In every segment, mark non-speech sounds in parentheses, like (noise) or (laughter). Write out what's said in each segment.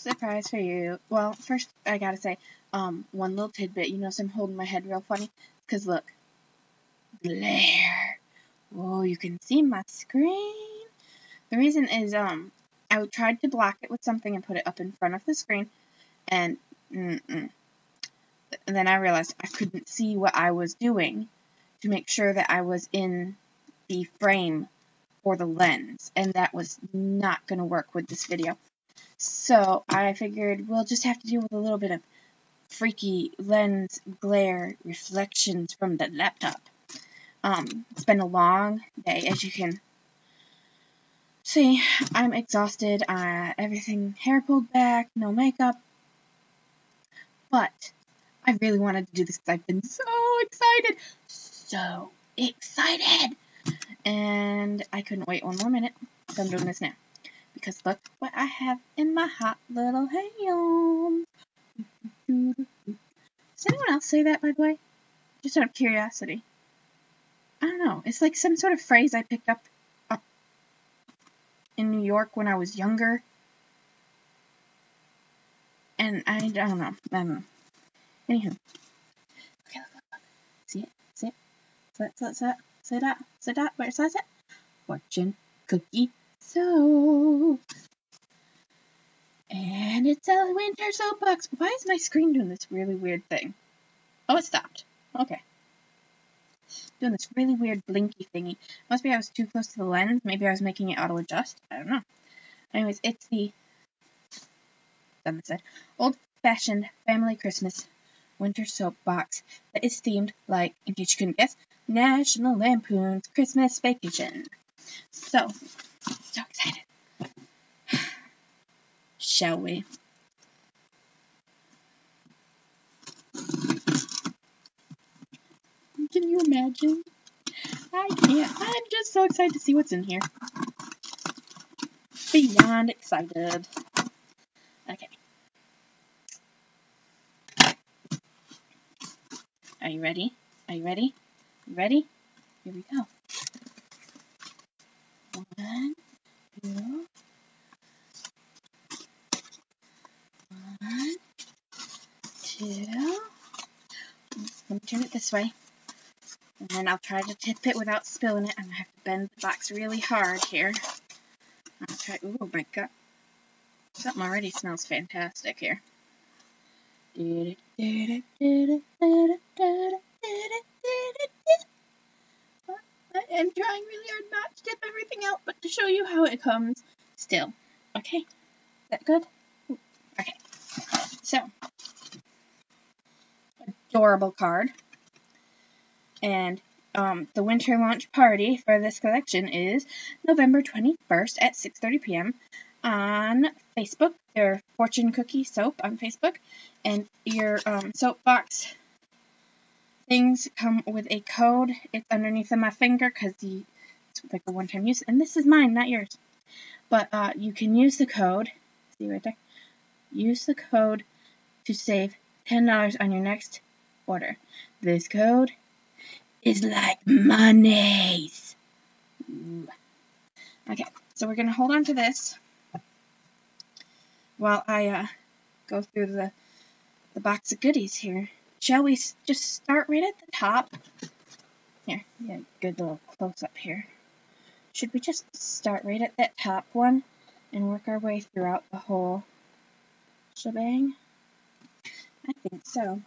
surprise for you. Well, first I gotta say, um, one little tidbit. You notice I'm holding my head real funny? Because look. Glare. Oh, you can see my screen. The reason is, um, I tried to block it with something and put it up in front of the screen, and, mm -mm. and then I realized I couldn't see what I was doing to make sure that I was in the frame for the lens, and that was not going to work with this video. So I figured we'll just have to deal with a little bit of freaky lens glare reflections from the laptop. Um, it's been a long day, as you can see. I'm exhausted. Uh, everything hair pulled back, no makeup. But I really wanted to do this because I've been so excited. So excited! And I couldn't wait one more minute. So I'm doing this now because look what I have in my hot little hands. Does anyone else say that, by the way? Just out of curiosity. I don't know. It's like some sort of phrase I picked up, up in New York when I was younger. And I, don't know. I don't know. Anywho. Okay, look, look, look. See it? See it? See it? See it? See that? See that? Where says it? Fortune cookie soap. And it's a winter soapbox. Why is my screen doing this really weird thing? Oh, it stopped. Okay. Doing this really weird blinky thingy. Must be I was too close to the lens. Maybe I was making it auto-adjust. I don't know. Anyways, it's the that said, old-fashioned family Christmas winter soap box that is themed like, in case you couldn't guess, National Lampoon's Christmas Vacation. So, so excited. Shall we? Can you imagine? I can't. I'm just so excited to see what's in here. Beyond excited. Okay. Are you ready? Are you ready? Ready? Here we go. One, two, one, two. Let me turn it this way. And then I'll try to tip it without spilling it. I'm going to have to bend the box really hard here. I'll try. Oh my god. Something already smells fantastic here. I'm trying really hard not to tip everything out, but to show you how it comes still. Okay, is that good? Okay, so, adorable card. And um, the winter launch party for this collection is November 21st at 6.30 p.m. on Facebook. Their Fortune Cookie Soap on Facebook. And your um, soap box things come with a code. It's underneath of my finger because it's like a one-time use. And this is mine, not yours. But uh, you can use the code. See right there? Use the code to save $10 on your next order. This code is like monies. Okay, so we're going to hold on to this while I uh, go through the, the box of goodies here. Shall we just start right at the top? Here, yeah, good little close up here. Should we just start right at that top one and work our way throughout the whole shebang? I think so.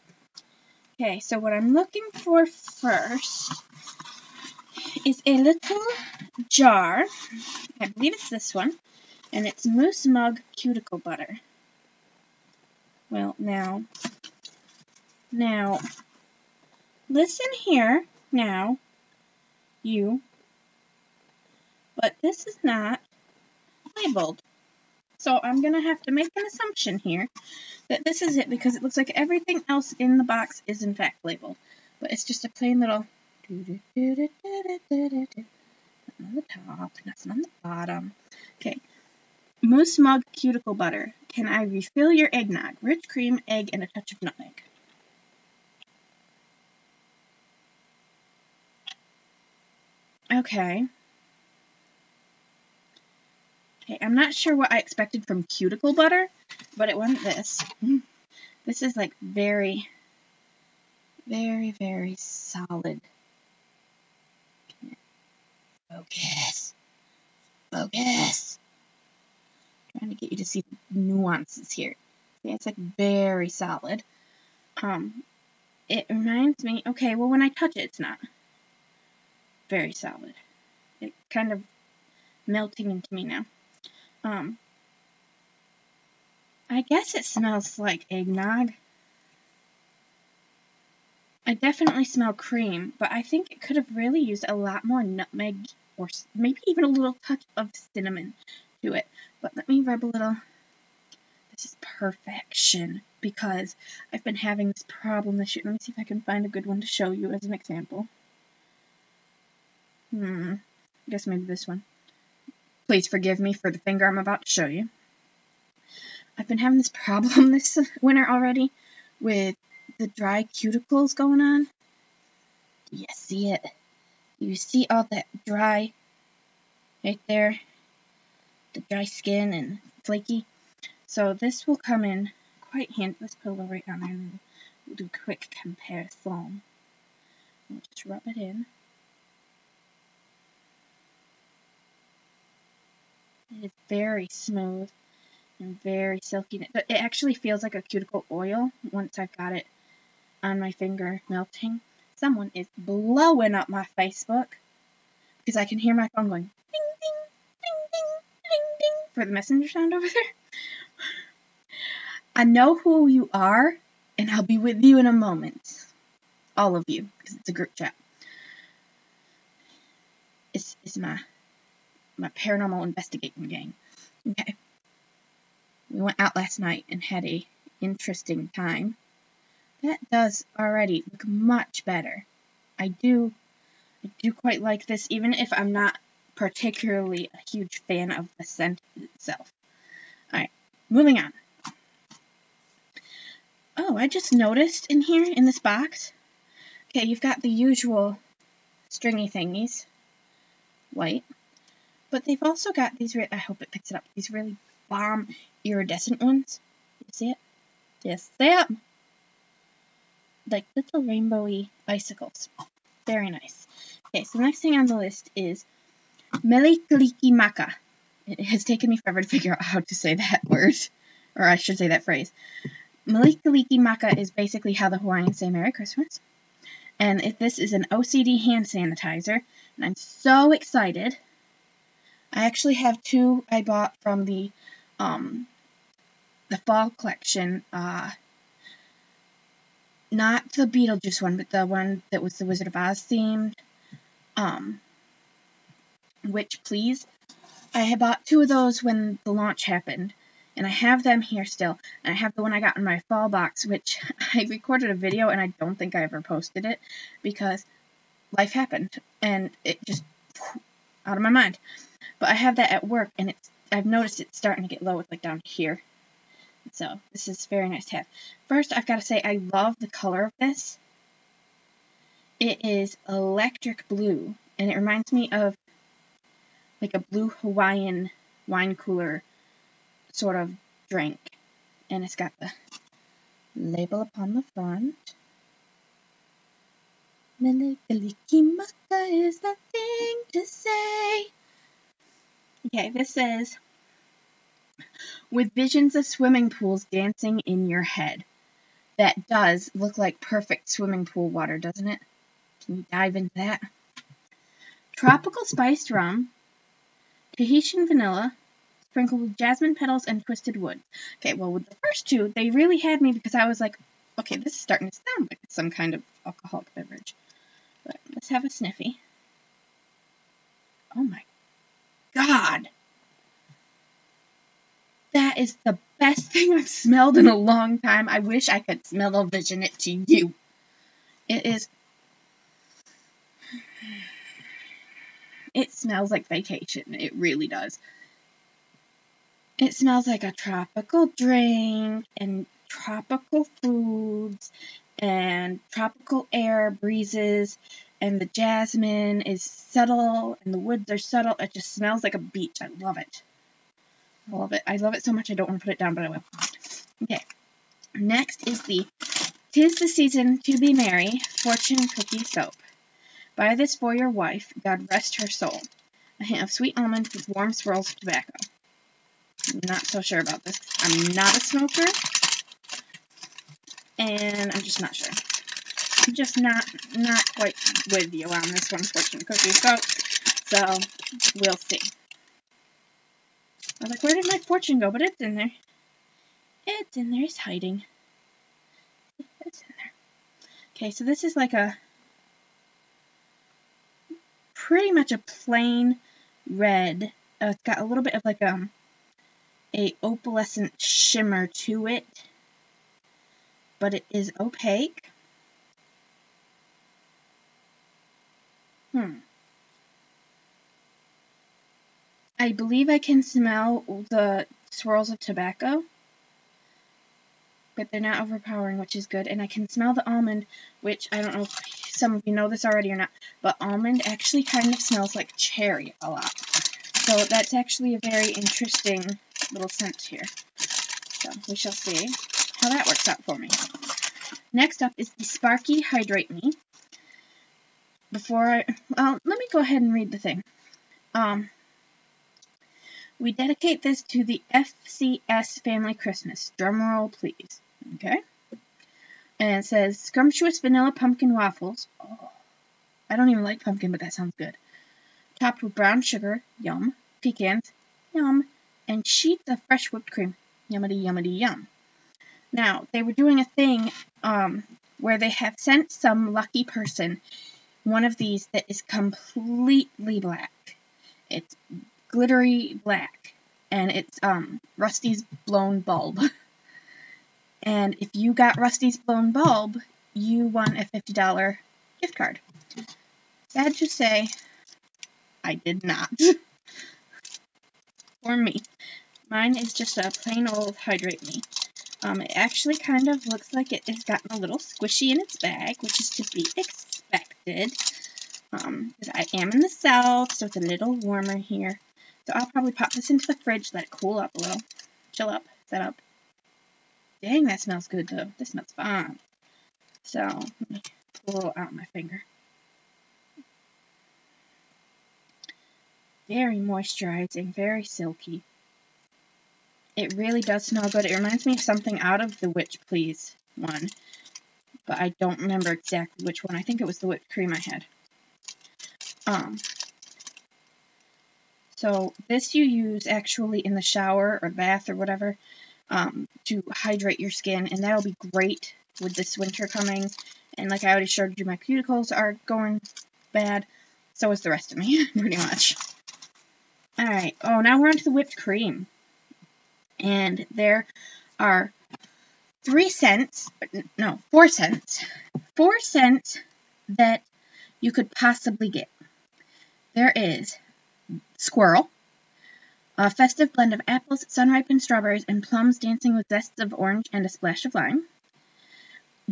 Okay, so what I'm looking for first is a little jar. I believe it's this one. And it's Moose Mug Cuticle Butter. Well, now, now, listen here, now, you, but this is not labeled. So I'm going to have to make an assumption here that this is it because it looks like everything else in the box is in fact labeled. But it's just a plain little nothing on the top, nothing on the bottom. Okay. Moose Mug Cuticle Butter. Can I refill your eggnog? Rich cream, egg, and a touch of nutmeg. Okay. Okay, I'm not sure what I expected from cuticle butter, but it wasn't this. (laughs) This is like very, very, very solid. Focus. Focus. trying to get you to see the nuances here. See, it's like very solid. Um, it reminds me, okay, well when I touch it, it's not very solid. It kind of melting into me now. Um, I guess it smells like eggnog. I definitely smell cream, but I think it could have really used a lot more nutmeg or maybe even a little touch of cinnamon to it. But let me rub a little. This is perfection because I've been having this problem this year. Let me see if I can find a good one to show you as an example. Hmm, I guess maybe this one. Please forgive me for the finger I'm about to show you. I've been having this problem (laughs) this winter already with the dry cuticles going on. Do you see it? Do you see all that dry right there? The dry skin and flaky. So this will come in quite handy. Let's put a little right on there and we'll do a quick comparison. We'll just rub it in. It is very smooth and very silky. It actually feels like a cuticle oil once I've got it on my finger melting. Someone is blowing up my Facebook because I can hear my phone going ding, ding, ding, ding, ding, ding for the messenger sound over there. I know who you are, and I'll be with you in a moment. All of you, because it's a group chat. It's, it's my my paranormal investigating gang. Okay. We went out last night and had a interesting time. That does already look much better. I do I do quite like this even if I'm not particularly a huge fan of the scent itself. Alright, moving on. Oh, I just noticed in here in this box. Okay, you've got the usual stringy thingies. White. But they've also got these, I hope it picks it up, these really bomb iridescent ones. You see it? Yes, see it? Like little rainbowy icicles. Very nice. Okay, so the next thing on the list is Mele Kalikimaka. It has taken me forever to figure out how to say that (laughs) word, or I should say that phrase. Mele Kalikimaka is basically how the Hawaiians say Merry Christmas. And if this is an OCD hand sanitizer, and I'm so excited I actually have two I bought from the um, the fall collection. Uh, not the Beetlejuice one, but the one that was the Wizard of Oz themed. Um, which please, I had bought two of those when the launch happened, and I have them here still. And I have the one I got in my fall box, which (laughs) I recorded a video and I don't think I ever posted it because life happened and it just out of my mind. But I have that at work, and it's I've noticed it's starting to get low. It's like down here. So this is very nice to have. First, I've got to say I love the color of this. It is electric blue, and it reminds me of like a blue Hawaiian wine cooler sort of drink. And it's got the label upon the front. Mele Kalikimaka is the thing to say. Okay, this is with visions of swimming pools dancing in your head. That does look like perfect swimming pool water, doesn't it? Can you dive into that? Tropical spiced rum, Tahitian vanilla, sprinkled with jasmine petals and twisted wood. Okay, well, with the first two, they really had me because I was like, okay, this is starting to sound like some kind of alcoholic beverage. But let's have a sniffy. Oh my god. That is the best thing I've smelled in a long time. I wish I could smell a vision it to you. It is. It smells like vacation. It really does. It smells like a tropical drink and tropical foods and tropical air breezes and the jasmine is subtle and the woods are subtle. It just smells like a beach. I love it. I love it. I love it so much I don't want to put it down, but I will. Okay. Next is the Tis the Season to Be Merry Fortune Cookie Soap. Buy this for your wife, God rest her soul. A hint of sweet almond with warm swirls of tobacco. I'm Not so sure about this. I'm not a smoker. And I'm just not sure. Just not not quite with you on this one, fortune cookie soap. So we'll see. I was like, where did my fortune go? But it's in there. It's in there. It's hiding. It's in there. Okay, so this is like a pretty much a plain red. Uh, it's got a little bit of like um a opalescent shimmer to it, but it is opaque. Hmm. I believe I can smell the swirls of tobacco, but they're not overpowering, which is good. And I can smell the almond, which I don't know if some of you know this already or not, but almond actually kind of smells like cherry a lot. So that's actually a very interesting little scent here. So we shall see how that works out for me. Next up is the Sparky Hydrate Me. Before I, well, let me go ahead and read the thing. Um, we dedicate this to the FCS Family Christmas. Drumroll, please. Okay? And it says, scrumptious vanilla pumpkin waffles. Oh, I don't even like pumpkin, but that sounds good. Topped with brown sugar. Yum. Pecans. Yum. And sheets of fresh whipped cream. Yummity, yummity, yum. Now, they were doing a thing um, where they have sent some lucky person one of these that is completely black. It's glittery black, and it's um, Rusty's blown bulb. (laughs) and if you got Rusty's blown bulb, you won a $50 gift card. Sad to say, I did not. (laughs) For me. Mine is just a plain old Hydrate Me. Um, it actually kind of looks like it has gotten a little squishy in its bag, which is to be expected. Um, I am in the south, so it's a little warmer here. So I'll probably pop this into the fridge, let it cool up a little. Chill up, set up. Dang, that smells good though. This smells fine. So, let me pull out my finger. Very moisturizing, very silky. It really does smell good. It reminds me of something out of the Witch Please one. But I don't remember exactly which one. I think it was the whipped cream I had. Um, so this you use actually in the shower or bath or whatever um, to hydrate your skin, and that'll be great with this winter coming. And like I already showed you, my cuticles are going bad. So is the rest of me, (laughs) pretty much. Alright, oh, now we're on to the whipped cream. And there are three scents, no, four scents, four scents that you could possibly get. There is Squirrel, a festive blend of apples, sun-ripened strawberries, and plums dancing with zests of orange and a splash of lime.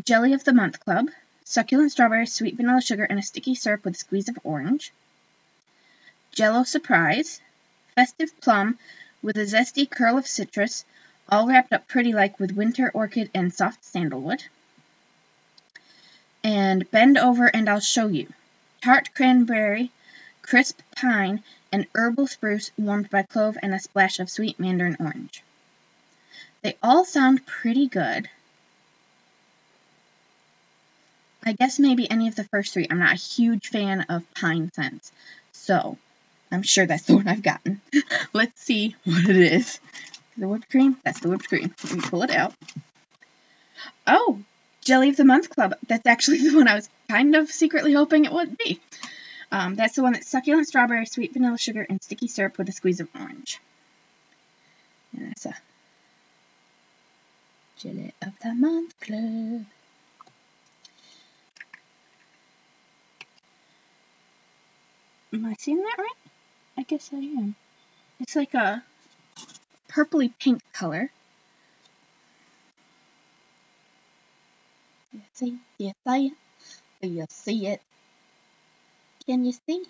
Jelly of the Month Club, succulent strawberries, sweet vanilla sugar, and a sticky syrup with a squeeze of orange. Jello Surprise, festive plum with a zesty curl of citrus, all wrapped up pretty like with winter orchid and soft sandalwood. And Bend Over and I'll Show You, tart cranberry, crisp pine, and herbal spruce warmed by clove and a splash of sweet mandarin orange. They all sound pretty good. I guess maybe any of the first three. I'm not a huge fan of pine scents, so I'm sure that's (laughs) the one I've gotten. (laughs) Let's see what it is. The whipped cream? That's the whipped cream. Let me pull it out. Oh, Jelly of the Month Club. That's actually (laughs) the one I was kind of secretly hoping it would be. Um, that's the one that's succulent strawberry, sweet vanilla sugar, and sticky syrup with a squeeze of orange. And that's a Jelly of the Month Club. Am I seeing that right? I guess I am. It's like a purpley pink color. You see? You see it? Do you see it? Can you see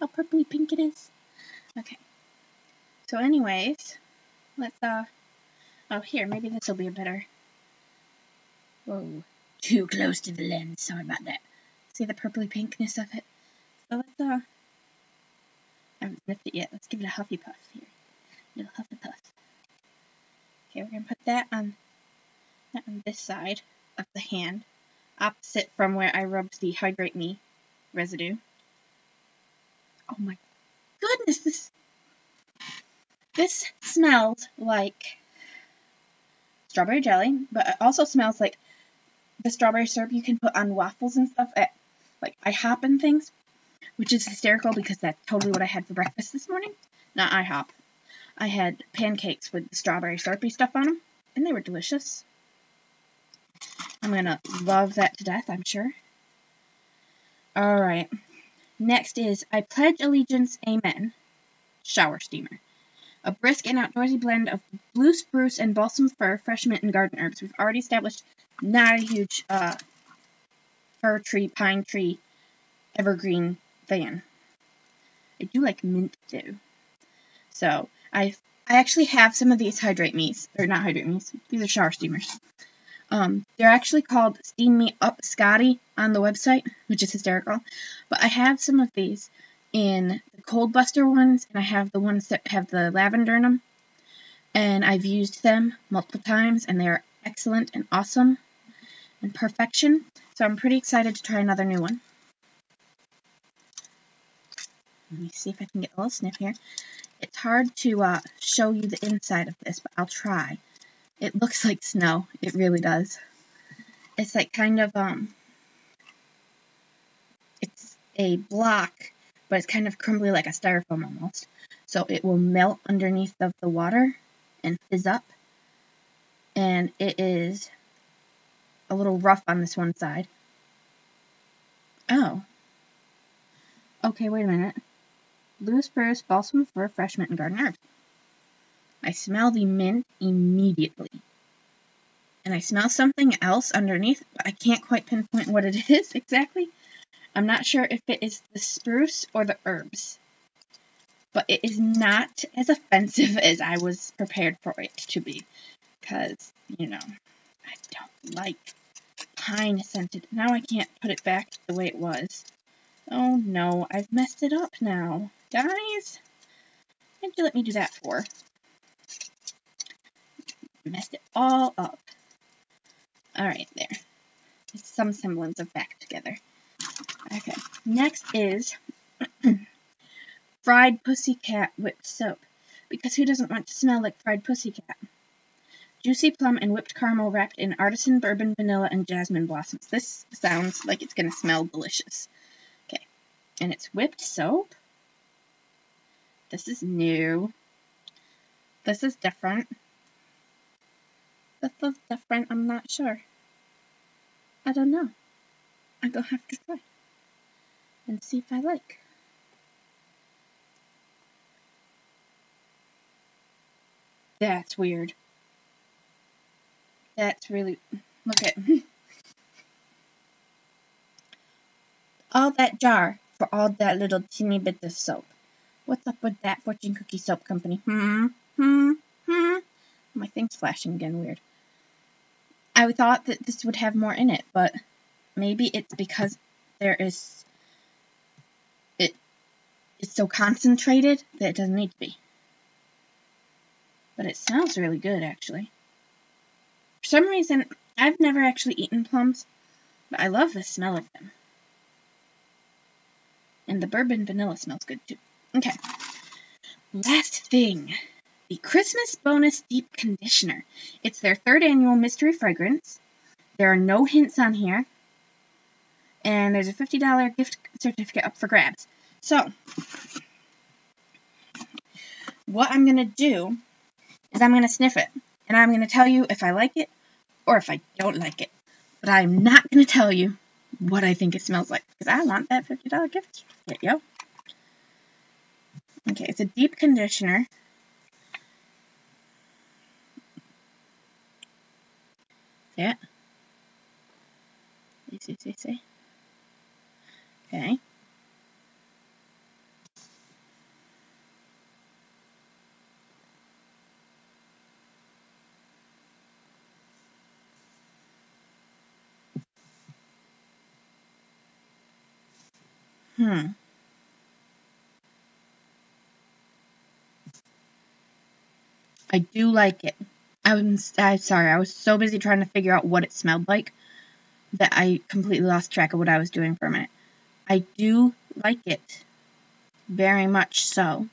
how purpley pink it is? Okay. So anyways, let's uh Oh, here, maybe this will be a better. Whoa. Too close to the lens. Sorry about that. See the purpley pinkness of it? So let's, uh. I haven't sniffed it yet. Let's give it a healthy puff here. Okay, we're gonna put that on, that on this side of the hand, opposite from where I rubbed the Hydrate Me residue. Oh my goodness, this this smells like strawberry jelly, but it also smells like the strawberry syrup you can put on waffles and stuff at like IHOP and things, which is hysterical because that's totally what I had for breakfast this morning. Not IHOP. I had pancakes with strawberry syrupy stuff on them, and they were delicious. I'm gonna love that to death, I'm sure. Alright. Next is I Pledge Allegiance, Amen. Shower Steamer a brisk and outdoorsy blend of blue spruce and balsam fir, fresh mint, and garden herbs. We've already established not a huge uh, fir tree, pine tree, evergreen fan. I do like mint though. So I I actually have some of these hydrate me's. They're not hydrate me's. These are shower steamers. Um, they're actually called Steam Me Up Scotty on the website, which is hysterical. But I have some of these in the Cold Buster ones, and I have the ones that have the lavender in them. And I've used them multiple times, and they're excellent and awesome and perfection. So I'm pretty excited to try another new one. Let me see if I can get a little sniff here. It's hard to uh, show you the inside of this, but I'll try. It looks like snow. It really does. It's like kind of, um, it's a block but it's kind of crumbly like a styrofoam almost. So it will melt underneath of the water and fizz up. And it is a little rough on this one side. Oh. Okay, wait a minute. Blue spruce, balsam fir, fresh mint, and garden herbs. I smell the mint immediately. And I smell something else underneath, but I can't quite pinpoint what it (laughs) is exactly. I'm not sure if it is the spruce or the herbs, but it is not as offensive (laughs) as I was prepared for it to be, because, you know, I don't like pine scented. Now I can't put it back the way it was. Oh no, I've messed it up now. Guys, what'd you let me do that for? Messed it all up. Alright, there. It's some semblance of back together. Okay, next is (clears throat) fried pussycat whipped soap. Because who doesn't want to smell like fried pussycat? Juicy plum and whipped caramel wrapped in artisan bourbon, vanilla, and jasmine blossoms. This sounds like it's going to smell delicious. Okay, and it's whipped soap. This is new. This is different. This is different. I'm not sure. I don't know. I'm to have to try and see if I like. That's weird. That's really, look at, (laughs) all that jar for all that little teeny bit of soap. What's up with that fortune cookie soap company? Hmm, hmm, hmm. My thing's flashing again, weird. I thought that this would have more in it, but maybe it's because there is it it's so concentrated that it doesn't need to be. But it smells really good, actually. For some reason, I've never actually eaten plums, but I love the smell of them. And the bourbon vanilla smells good, too. Okay. Last thing. The Christmas Bonus Deep Conditioner. It's their third annual mystery fragrance. There are no hints on here. And there's a $50 gift certificate up for grabs. So, what I'm going to do is I'm going to sniff it. And I'm going to tell you if I like it or if I don't like it. But I'm not going to tell you what I think it smells like. Because I want that $50 gift certificate, yo. Okay, it's a deep conditioner. See it? See, see, see, see. Okay. Hmm. I do like it. I'm, I'm sorry, I was so busy trying to figure out what it smelled like that I completely lost track of what I was doing for a minute. I do like it. Very much so.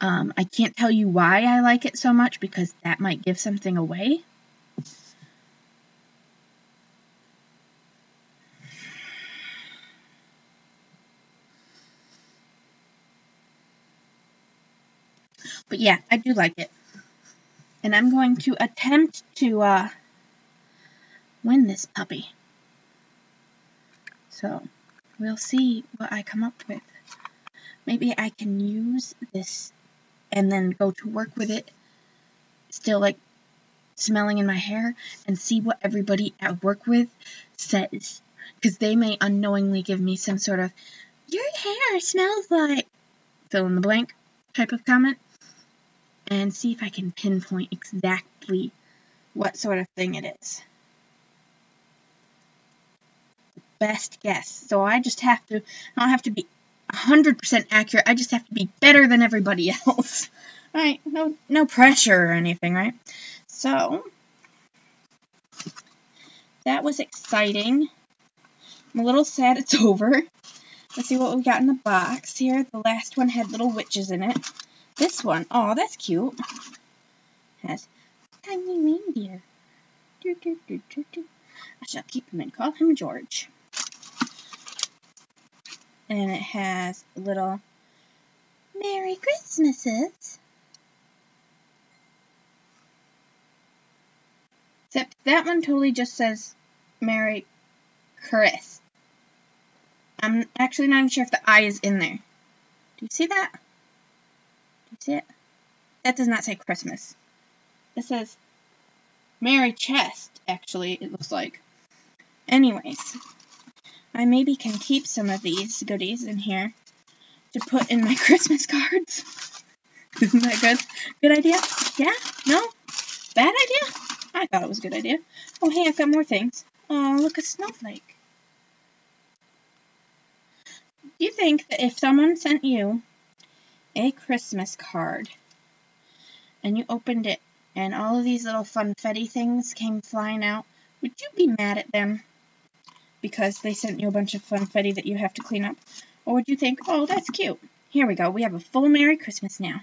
Um, I can't tell you why I like it so much because that might give something away. But yeah, I do like it. And I'm going to attempt to uh, win this puppy. So, we'll see what I come up with. Maybe I can use this and then go to work with it, still like smelling in my hair, and see what everybody at work with says. Because they may unknowingly give me some sort of, your hair smells like, fill in the blank type of comment and see if I can pinpoint exactly what sort of thing it is. Best guess. So I just have to, I don't have to be 100% accurate. I just have to be better than everybody (laughs) else. right? No, no pressure or anything, right? So, that was exciting. I'm a little sad it's (laughs) over. Let's see what we got in the box here. The last one had little witches in it. This one, oh, that's cute. Has tiny reindeer. Do, do, do, do, do. I shall keep him and call him George. And it has little Merry Christmases. Except that one totally just says Merry Chris. I'm actually not even sure if the I is in there. Do you see that? See it? That does not say Christmas. It says Merry Chest, actually, it looks like. Anyways, I maybe can keep some of these goodies in here to put in my (laughs) Christmas cards. (laughs) Isn't that good? Good idea? Yeah? No? Bad idea? I thought it was a good idea. Oh, hey, I've got more things. Oh, look, a snowflake. Do you think that if someone sent you a Christmas card. And you opened it, and all of these little funfetti things came flying out. Would you be mad at them because they sent you a bunch of funfetti that you have to clean up? Or would you think, oh, that's cute. Here we go. We have a full Merry Christmas now.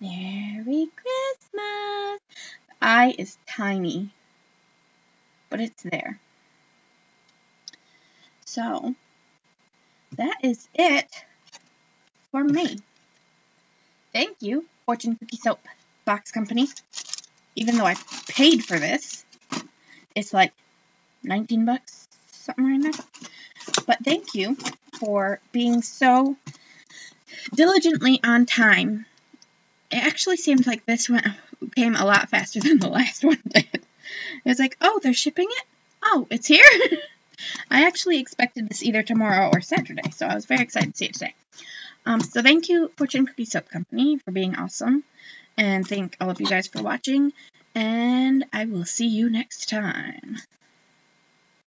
Merry Christmas. The eye is tiny, but it's there. So, that is it for me. Thank you, Fortune Cookie Soap Box Company. Even though I paid for this, it's like 19 bucks, something around there. But thank you for being so diligently on time. It actually seems like this one came a lot faster than the last (laughs) one did. It was like, oh, they're shipping it? Oh, it's here? (laughs) I actually expected this either tomorrow or Saturday, so I was very excited to see it today. Um, so thank you, Fortune Cookie Soap Company, for being awesome. And thank all of you guys for watching. And I will see you next time.